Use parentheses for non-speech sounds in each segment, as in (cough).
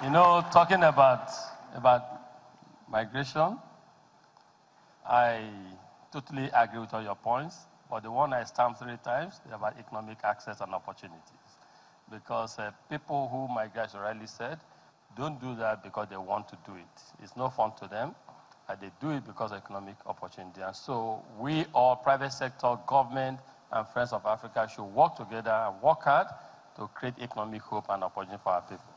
You know, talking about, about migration, I totally agree with all your points, but the one I stamped three times is about economic access and opportunities. Because uh, people who guys already said don't do that because they want to do it. It's no fun to them, and they do it because of economic opportunity. And so we all, private sector, government, and Friends of Africa should work together and work hard to create economic hope and opportunity for our people.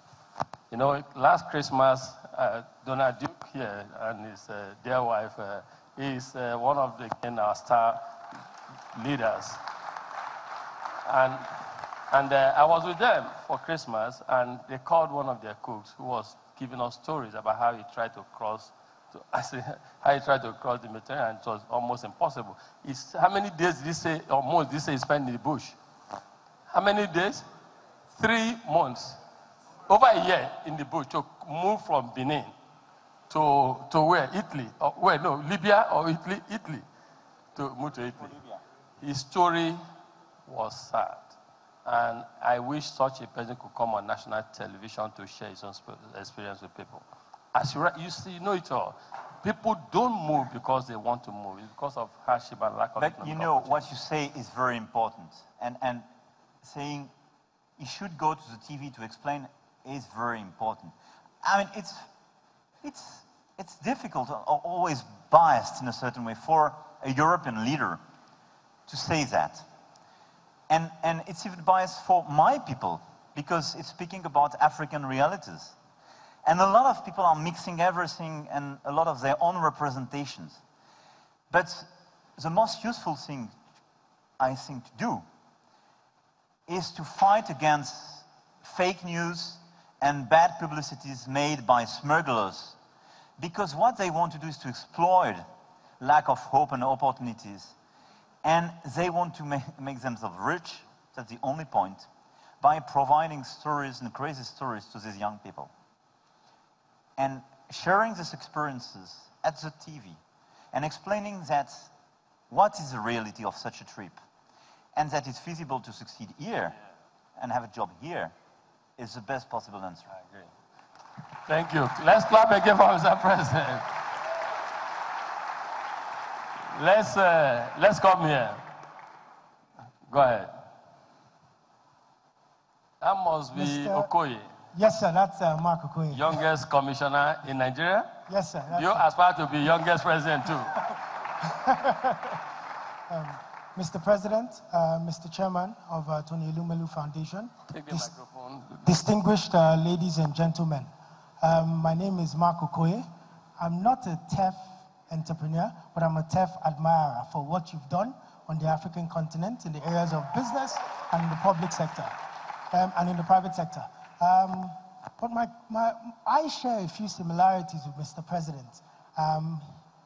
You know, last Christmas, uh, Donald Duke here and his uh, dear wife uh, is uh, one of the in our star leaders. And, and uh, I was with them for Christmas, and they called one of their cooks who was giving us stories about how he tried to cross. To, (laughs) I said, how he tried to cross the Mediterranean, and it was almost impossible. It's, how many days did he say, almost did he say he spent in the bush? How many days? Three months over a year in the bush to move from Benin to, to where? Italy. Or where? No, Libya or Italy? Italy. To move to Italy. His story was sad. And I wish such a person could come on national television to share his own experience with people. As you, you see, you know it all. People don't move because they want to move. It's because of hardship and lack of But you know, what you say is very important. And, and saying you should go to the TV to explain is very important. I mean, it's, it's, it's difficult, always biased in a certain way, for a European leader to say that. And, and it's even biased for my people, because it's speaking about African realities. And a lot of people are mixing everything and a lot of their own representations. But the most useful thing, I think, to do is to fight against fake news and bad publicities made by smugglers. Because what they want to do is to exploit lack of hope and opportunities. And they want to make, make themselves rich, that's the only point, by providing stories and crazy stories to these young people. And sharing these experiences at the TV and explaining that what is the reality of such a trip and that it's feasible to succeed here and have a job here is the best possible answer. I agree. Thank you. Let's clap again for Mr. President. Let's, uh, let's come here. Go ahead. That must be Mr. Okoye. Yes, sir. That's uh, Mark Okoye. Youngest commissioner in Nigeria? Yes, sir. You aspire to be youngest president too. (laughs) um, Mr. President, uh, Mr. Chairman of uh, Tony Elumelu Foundation, dis distinguished uh, ladies and gentlemen, um, my name is Mark Okoye. I'm not a TEF entrepreneur, but I'm a TEF admirer for what you've done on the African continent in the areas of business and in the public sector um, and in the private sector. Um, but my, my, I share a few similarities with Mr. President. Um,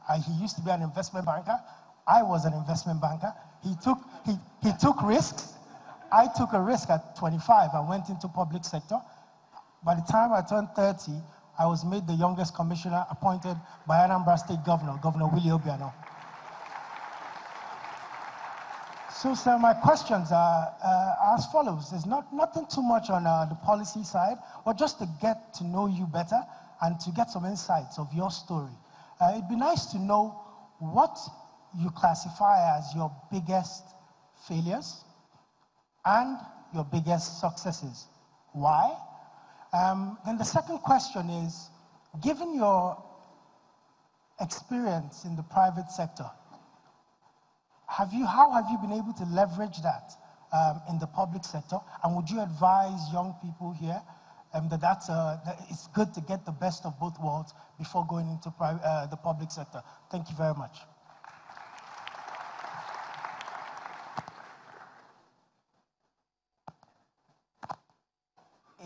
I, he used to be an investment banker. I was an investment banker. He took, he, he took risks. I took a risk at 25. I went into public sector. By the time I turned 30, I was made the youngest commissioner appointed by Anambra State Governor, Governor Willie Obiano. So, sir, my questions are uh, as follows. There's not, nothing too much on uh, the policy side, but just to get to know you better and to get some insights of your story. Uh, it'd be nice to know what you classify as your biggest failures and your biggest successes. Why? Um, then the second question is given your experience in the private sector, have you, how have you been able to leverage that um, in the public sector? And would you advise young people here um, that, that's uh, that it's good to get the best of both worlds before going into uh, the public sector? Thank you very much.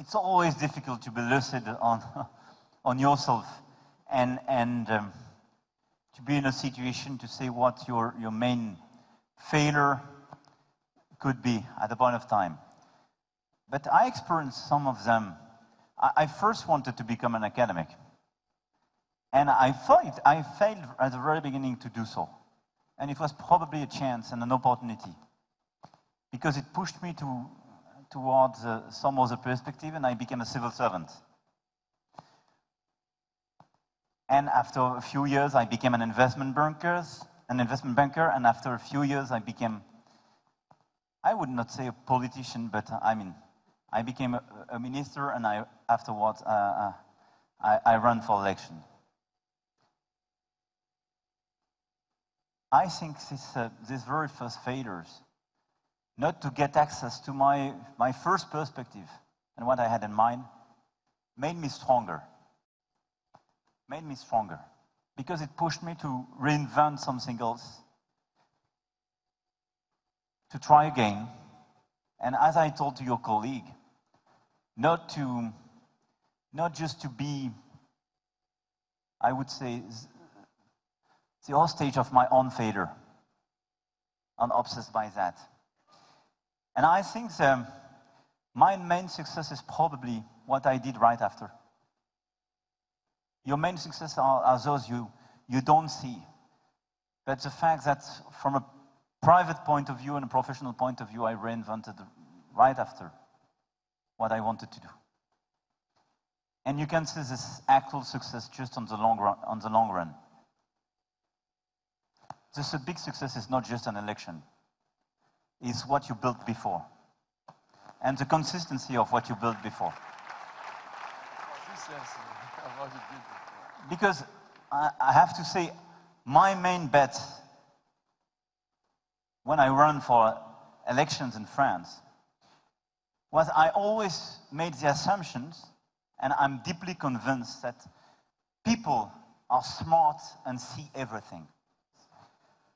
It's always difficult to be lucid on, (laughs) on yourself and, and um, to be in a situation to say what your, your main failure could be at the point of time. But I experienced some of them. I, I first wanted to become an academic. And I thought I failed at the very beginning to do so. And it was probably a chance and an opportunity because it pushed me to towards uh, some other perspective and I became a civil servant. And after a few years, I became an investment banker, an investment banker, and after a few years, I became, I would not say a politician, but I mean, I became a, a minister, and I afterwards uh, uh, I, I ran for election. I think this, uh, this very first failures, not to get access to my, my first perspective and what I had in mind, made me stronger. Made me stronger. Because it pushed me to reinvent something else, to try again. And as I told to your colleague, not to, not just to be, I would say, the hostage of my own failure. I'm obsessed by that. And I think my main success is probably what I did right after. Your main success are, are those you, you don't see. But the fact that from a private point of view and a professional point of view, I reinvented right after what I wanted to do. And you can see this actual success just on the long run. On the long run. This a big success is not just an election. It's what you built before. And the consistency of what you built before. Because I, I have to say, my main bet when I ran for elections in France was I always made the assumptions, and I'm deeply convinced that people are smart and see everything.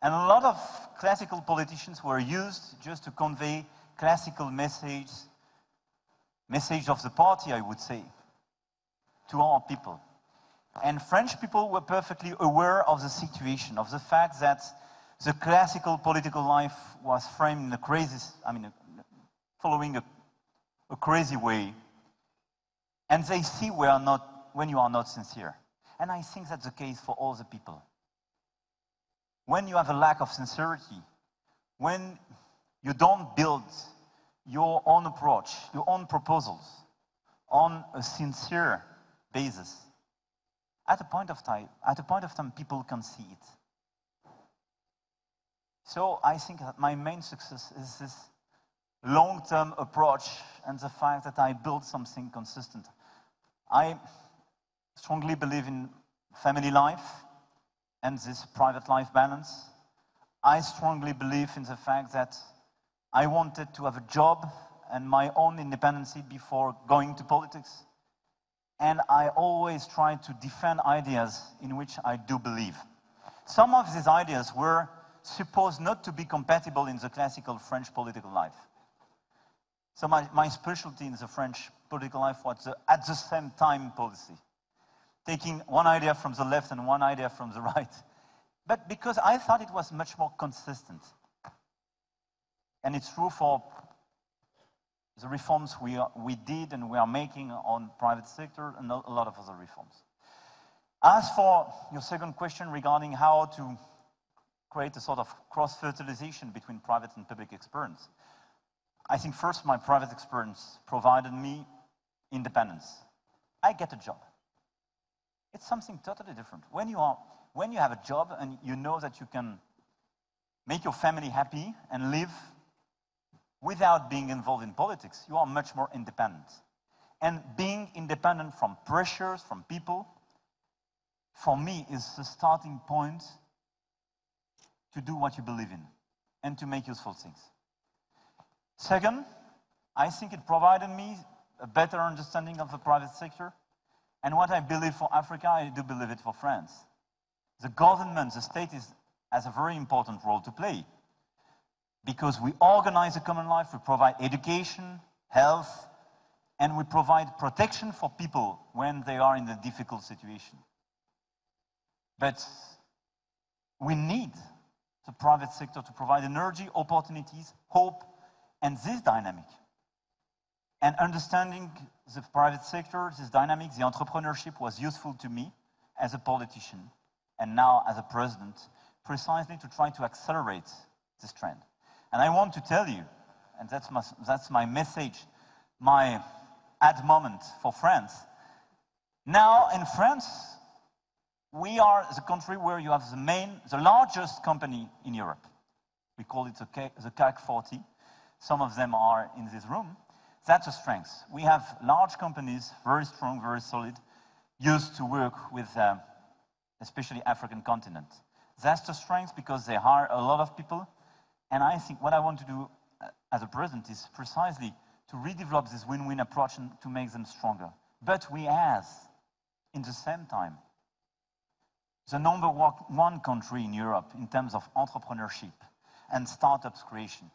And a lot of classical politicians were used just to convey classical message, message of the party, I would say, to our people. And French people were perfectly aware of the situation, of the fact that the classical political life was framed in a crazy, I mean, following a, a crazy way. And they see we are not, when you are not sincere. And I think that's the case for all the people when you have a lack of sincerity, when you don't build your own approach, your own proposals on a sincere basis, at a point of time, at a point of time, people can see it. So I think that my main success is this long-term approach and the fact that I build something consistent. I strongly believe in family life and this private life balance. I strongly believe in the fact that I wanted to have a job and my own independence before going to politics. And I always try to defend ideas in which I do believe. Some of these ideas were supposed not to be compatible in the classical French political life. So my, my specialty in the French political life was the, at the same time policy taking one idea from the left and one idea from the (laughs) right. But because I thought it was much more consistent. And it's true for the reforms we, are, we did and we are making on private sector and a lot of other reforms. As for your second question regarding how to create a sort of cross-fertilization between private and public experience, I think first my private experience provided me independence. I get a job. It's something totally different. When you, are, when you have a job and you know that you can make your family happy and live without being involved in politics, you are much more independent. And being independent from pressures, from people, for me is the starting point to do what you believe in and to make useful things. Second, I think it provided me a better understanding of the private sector and what I believe for Africa, I do believe it for France. The government, the state is, has a very important role to play because we organize a common life, we provide education, health, and we provide protection for people when they are in a difficult situation. But we need the private sector to provide energy, opportunities, hope, and this dynamic. And understanding the private sector, this dynamic, the entrepreneurship was useful to me as a politician and now as a president, precisely to try to accelerate this trend. And I want to tell you, and that's my, that's my message, my ad moment for France. Now in France, we are the country where you have the main, the largest company in Europe. We call it the CAC, the CAC 40. Some of them are in this room. That's a strength. We have large companies, very strong, very solid, used to work with um, especially African continent. That's the strength because they hire a lot of people. And I think what I want to do uh, as a president is precisely to redevelop this win-win approach and to make them stronger. But we have, in the same time, the number one country in Europe in terms of entrepreneurship and startups creation.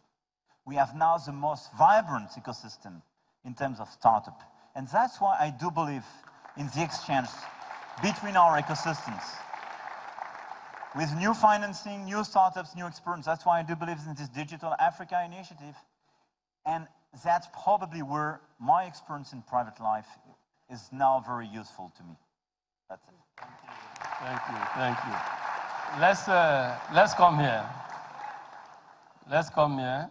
We have now the most vibrant ecosystem in terms of startup. And that's why I do believe in the exchange between our ecosystems. With new financing, new startups, new experience. That's why I do believe in this Digital Africa initiative. And that's probably where my experience in private life is now very useful to me. That's it. Thank you. Thank you. Let's, uh, let's come here. Let's come here.